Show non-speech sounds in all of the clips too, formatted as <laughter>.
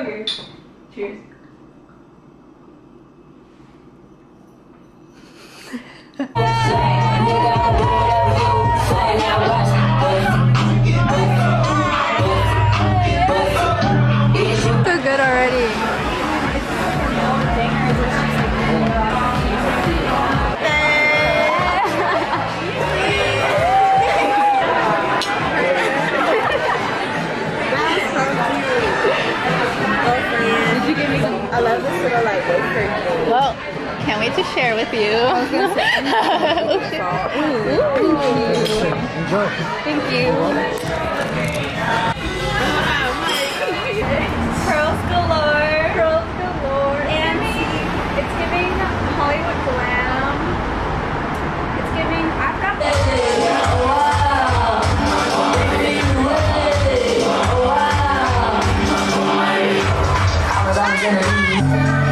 Okay. Cheers. <laughs> wait to share with you. <laughs> Enjoy. Thank you. Pearls galore. Pearls galore. And it's giving Hollywood glam. It's giving. I've got. My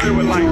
Familiar with like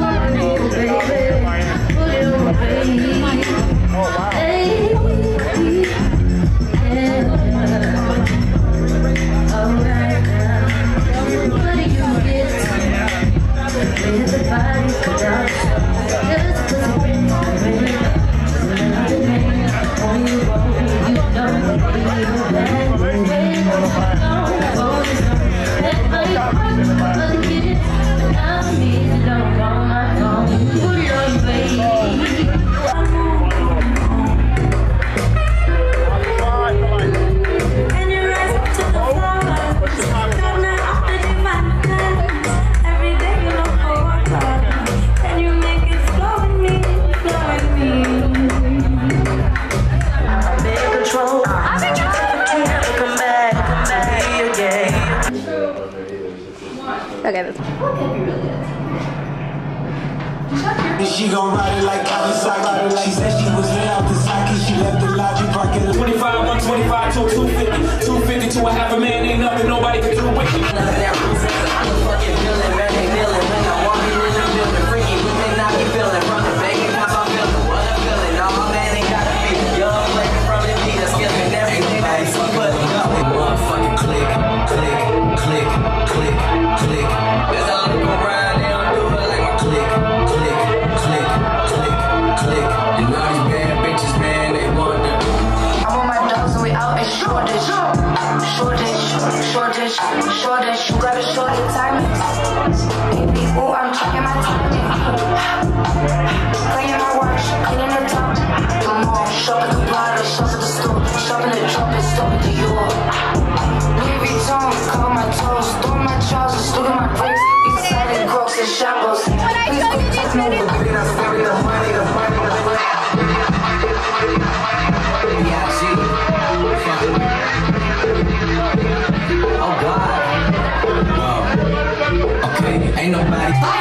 Okay, that's She gon' ride it like Kawasaki. She said she was in out the Saki. She left the lobby parking lot. 25, 125 to a 250. 250 to a half a man, ain't nothing nobody can do with me. At the York. Louis Vuitton, cover my toes, throw my trousers, look at my bricks. Excited, crocs and shackles. When I told you these minutes. Oh God. Whoa. Okay, ain't nobody.